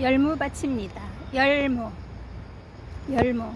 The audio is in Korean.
열무밭입니다. 열무. 열무.